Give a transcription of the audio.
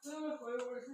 真的回味儿